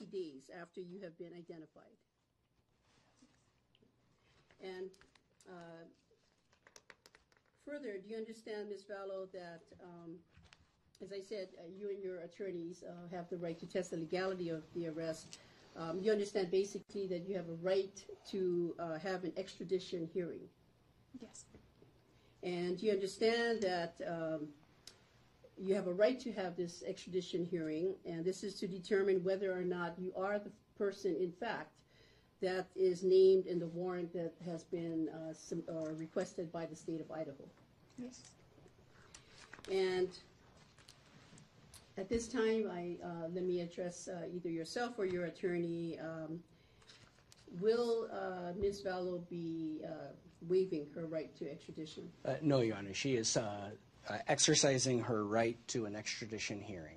90 days after you have been identified. And uh, further, do you understand, Ms. Vallow, that, um, as I said, uh, you and your attorneys uh, have the right to test the legality of the arrest. Um, You understand basically that you have a right to uh, have an extradition hearing. Yes. And do you understand that um, you have a right to have this extradition hearing, and this is to determine whether or not you are the person, in fact, that is named in the warrant that has been uh, sum- uh, requested by the state of Idaho. Yes. And at this time, I, uh, let me address uh, either yourself or your attorney. Um, Will uh, Ms. Vallow be uh, waiving her right to extradition? Uh, No, Your Honor, she is uh, exercising her right to an extradition hearing.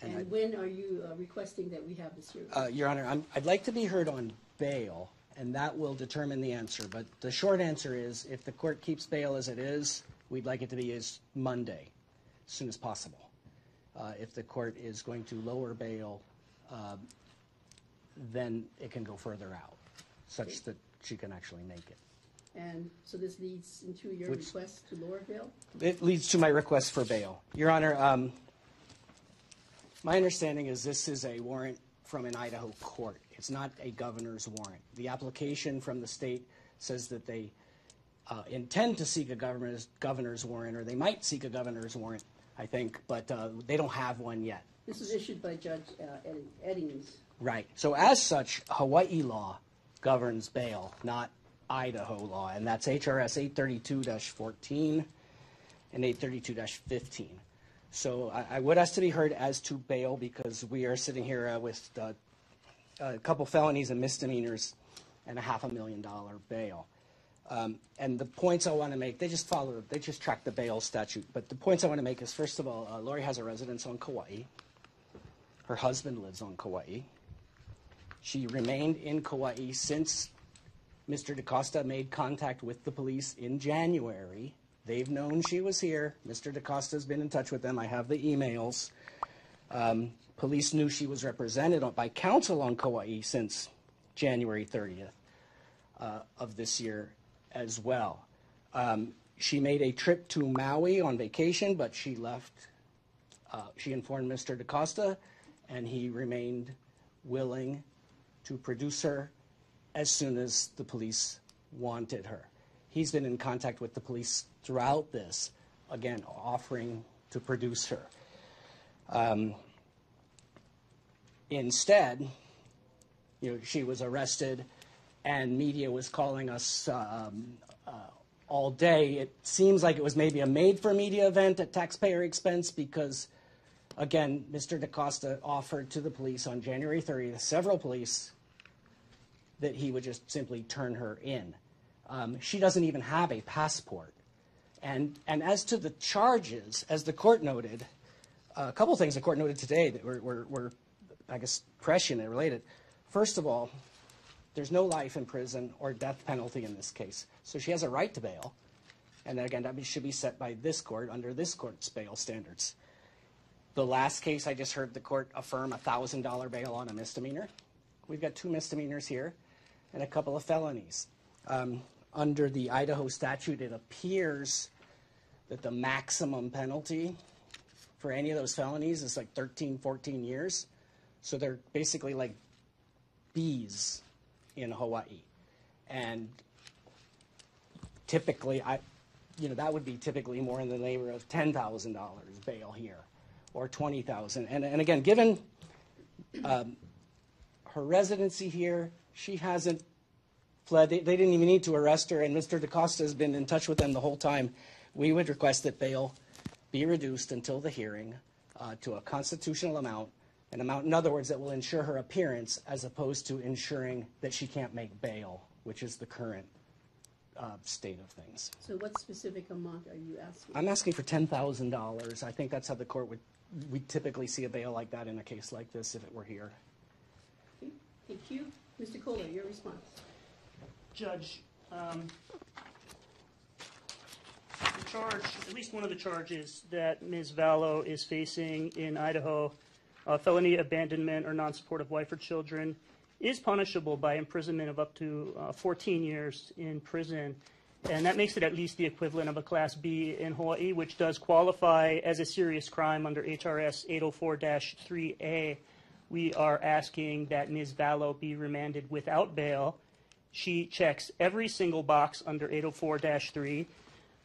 And And when are you uh, requesting that we have this hearing? Uh, Your Honor, I'm- I'd like to be heard on bail, and that will determine the answer. But the short answer is, if the court keeps bail as it is, we'd like it to be as Monday, as soon as possible. Uh, If the court is going to lower bail, um, then it can go further out, such that she can actually make it. And so this leads into your Which- request to lower bail? It leads to my request for bail. Your Honor, um, my understanding is this is a warrant from an Idaho court. It's not a governor's warrant. The application from the state says that they uh, intend to seek a governor's, governor's warrant, or they might seek a governor's warrant, I think, but uh, they don't have one yet. This was issued by Judge uh, Edding- Eddins. Right. So as such, Hawaii law governs bail, not Idaho law, and that's HRS 832-14 and 832-15. So I, I would ask to be heard as to bail because we are sitting here uh, with uh, a couple felonies and misdemeanors and a half a million dollar bail. Um, and the points I want to make, they just follow, they just track the bail statute. But the points I want to make is, first of all, uh, Lori has a residence on Kauai. Her husband lives on Kauai. She remained in Kauai since Mr. DaCosta made contact with the police in January. They've known she was here. Mr. DaCosta's been in touch with them. I have the emails. Um, police knew she was represented by counsel on Kauai since January 30th uh, of this year as well. Um, she made a trip to Maui on vacation, but she left uh, she informed Mr. DaCosta, and he remained willing to produce her as soon as the police wanted her. He's been in contact with the police throughout this, again, offering to produce her. Um, instead, you know, she was arrested, and media was calling us um, uh, all day. It seems like it was maybe a made-for-media event at taxpayer expense because, again, Mr. DaCosta offered to the police on January 30th, several police, that he would just simply turn her in. Um, she doesn't even have a passport. And, and as to the charges, as the court noted, a couple things the court noted today that were, were, were I guess, prescient and related. First of all, there's no life in prison or death penalty in this case. So she has a right to bail. And again, that should be set by this court under this court's bail standards. The last case, I just heard the court affirm a $1,000 bail on a misdemeanor. We've got two misdemeanors here and a couple of felonies. Um, under the Idaho statute, it appears that the maximum penalty for any of those felonies is like 13, 14 years. So they're basically like B's in Hawaii. And typically, I, you know, that would be typically more in the neighborhood of $10,000 bail here or 20,000. And, and again, given um, her residency here, she hasn't fled. They, they didn't even need to arrest her, and Mr. DaCosta has been in touch with them the whole time. We would request that bail be reduced until the hearing uh, to a constitutional amount, an amount, in other words, that will ensure her appearance as opposed to ensuring that she can't make bail, which is the current uh, state of things. So what specific amount are you asking? I'm asking for $10,000. I think that's how the court would, we typically see a bail like that in a case like this if it were here. Okay, Thank you. Mr. Kohler, your response. Judge, um, the charge, at least one of the charges that Ms. Vallow is facing in Idaho uh, felony abandonment or non-supportive wife or children is punishable by imprisonment of up to uh, 14 years in prison. And that makes it at least the equivalent of a Class B in Hawaii, which does qualify as a serious crime under HRS 804-3A. We are asking that Ms. Vallow be remanded without bail. She checks every single box under 804-3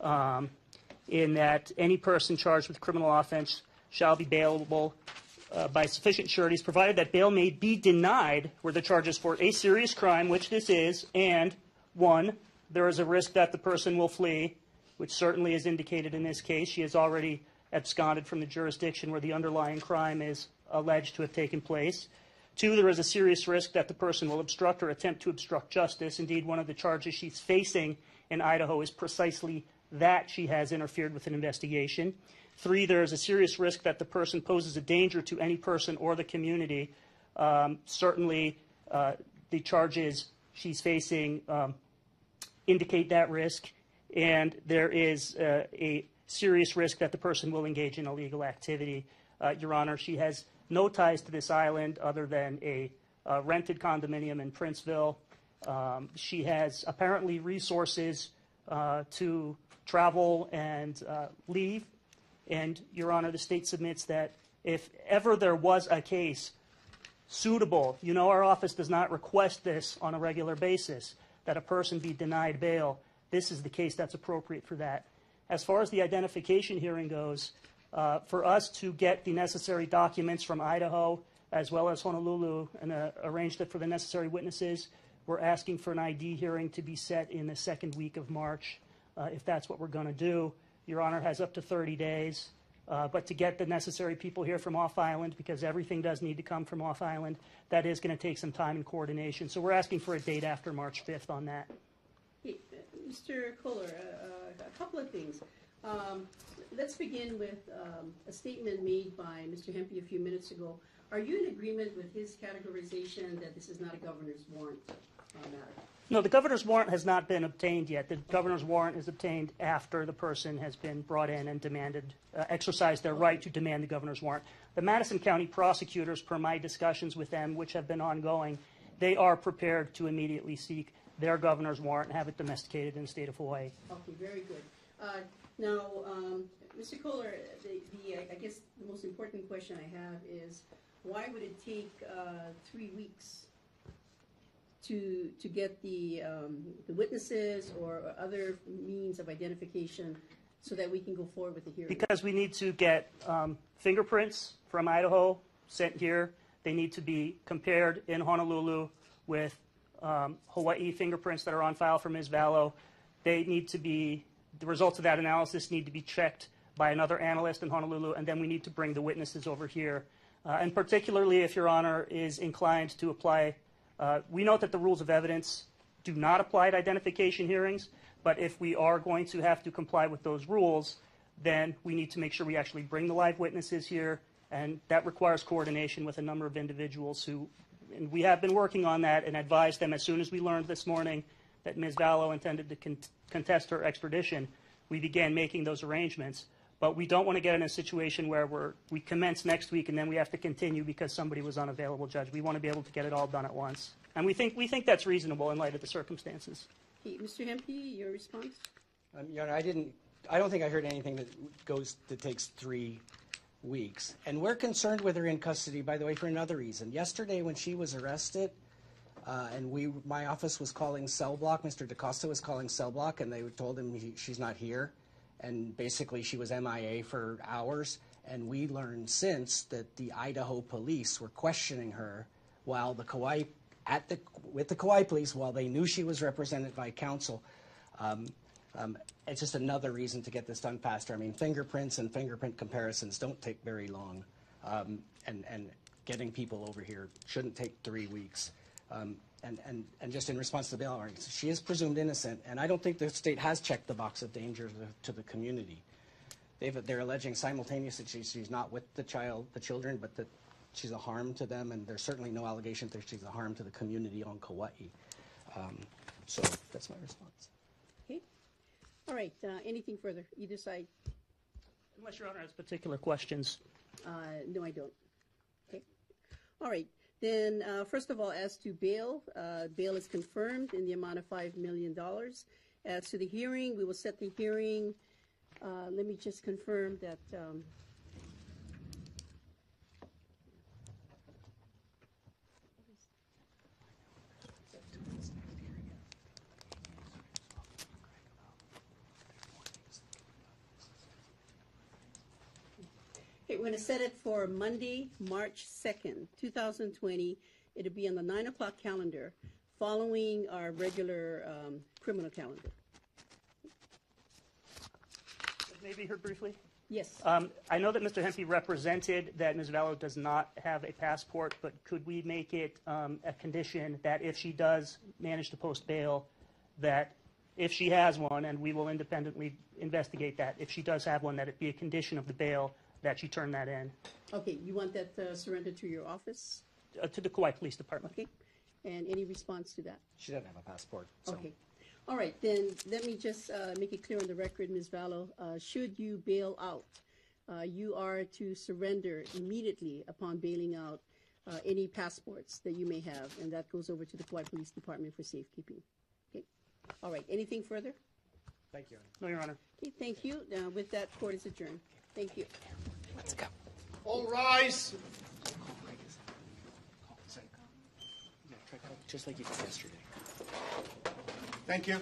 um, in that any person charged with criminal offense shall be bailable uh, by sufficient sureties, provided that bail may be denied where the charge is for a serious crime, which this is, and one, there is a risk that the person will flee, which certainly is indicated in this case. She has already absconded from the jurisdiction where the underlying crime is alleged to have taken place. Two, there is a serious risk that the person will obstruct or attempt to obstruct justice. Indeed, one of the charges she's facing in Idaho is precisely that she has interfered with an investigation. Three, there is a serious risk that the person poses a danger to any person or the community. Um, certainly, uh, the charges she's facing um, indicate that risk, and there is uh, a serious risk that the person will engage in illegal activity. Uh, Your Honor, she has no ties to this island other than a uh, rented condominium in Princeville. Um, she has apparently resources uh, to travel and uh, leave. And, Your Honor, the state submits that if ever there was a case suitable, you know our office does not request this on a regular basis, that a person be denied bail. This is the case that's appropriate for that. As far as the identification hearing goes, uh, for us to get the necessary documents from Idaho as well as Honolulu and uh, arrange it for the necessary witnesses, we're asking for an ID hearing to be set in the second week of March, uh, if that's what we're going to do. Your Honor has up to 30 days. Uh, but to get the necessary people here from off island, because everything does need to come from off island, that is going to take some time and coordination. So we're asking for a date after March 5th on that. Hey, uh, Mr. Kohler, uh, uh, a couple of things. Um, Let's begin with um, a statement made by Mr. Hempey a few minutes ago. Are you in agreement with his categorization that this is not a governor's warrant uh, matter? No, the governor's warrant has not been obtained yet. The governor's warrant is obtained after the person has been brought in and demanded, uh, exercised their right to demand the governor's warrant. The Madison County prosecutors, per my discussions with them, which have been ongoing, they are prepared to immediately seek their governor's warrant and have it domesticated in the state of Hawaii. Okay, very good. Uh, Now, um, Mr. Kohler, the, the, I guess the most important question I have is, why would it take uh, three weeks to, to get the, um, the witnesses or other means of identification so that we can go forward with the hearing? Because we need to get um, fingerprints from Idaho sent here. They need to be compared in Honolulu with um, Hawaii fingerprints that are on file for Ms. Vallow. They need to be, the results of that analysis need to be checked by another analyst in Honolulu, and then we need to bring the witnesses over here. Uh, and particularly if Your Honor is inclined to apply, uh, we note that the rules of evidence do not apply at identification hearings, but if we are going to have to comply with those rules, then we need to make sure we actually bring the live witnesses here, and that requires coordination with a number of individuals who, and we have been working on that and advised them as soon as we learned this morning that Ms. Vallow intended to con- contest her extradition, we began making those arrangements. But we don't want to get in a situation where we're, we commence next week and then we have to continue because somebody was unavailable, Judge. We want to be able to get it all done at once. And we think, we think that's reasonable in light of the circumstances. Okay, Mr. Hempey, your response? Um, Your Honor, I didn't, I don't think I heard anything that goes, that takes three weeks. And we're concerned with her in custody, by the way, for another reason. Yesterday, when she was arrested, uh, and we, my office was calling cell block, Mr. DaCosta was calling cell block, and they told him he, she's not here. And basically, she was MIA for hours. And we learned since that the Idaho police were questioning her while the Kauai, at the, with the Kauai police, while they knew she was represented by counsel. Um, um, it's just another reason to get this done faster. I mean, fingerprints and fingerprint comparisons don't take very long. Um, and, and getting people over here shouldn't take three weeks. Um, and, and, and just in response to the bail argument, she is presumed innocent, and I don't think the state has checked the box of danger to, to the community. They've, they're alleging simultaneously she, she's not with the child, the children, but that she's a harm to them, and there's certainly no allegation that she's a harm to the community on Kauai. Um, so that's my response. Okay. All right, uh, anything further? Either side? Unless Your Honor has particular questions. Uh, no, I don't. Okay. All right. Then, uh, first of all, as to bail, uh, bail is confirmed in the amount of $5 million. As to the hearing, we will set the hearing. Uh, let me just confirm that. Um, We're going to set it for Monday, March 2nd, 2020. It'll be on the 9 o'clock calendar, following our regular um, criminal calendar. Maybe heard briefly. Yes. Um, I know that Mr. Hempey represented that Ms. Vallow does not have a passport, but could we make it um, a condition that if she does manage to post bail, that if she has one, and we will independently investigate that, if she does have one, that it be a condition of the bail that she turn that in Okay, you want that uh, surrendered to your office? uh, to the Kauai Police Department. Okay. And any response to that? She doesn't have a passport. So. Okay. All right, then let me just uh, make it clear on the record, Ms. Vallow, uh, should you bail out, uh, you are to surrender immediately upon bailing out uh, any passports that you may have, and that goes over to the Kauai Police Department for safekeeping. Okay. All right, anything further? Thank you. No, Your Honor. Okay, thank you. Uh, With that, court is adjourned. Thank you. Let's go. All rise. Just like you did yesterday. Thank you.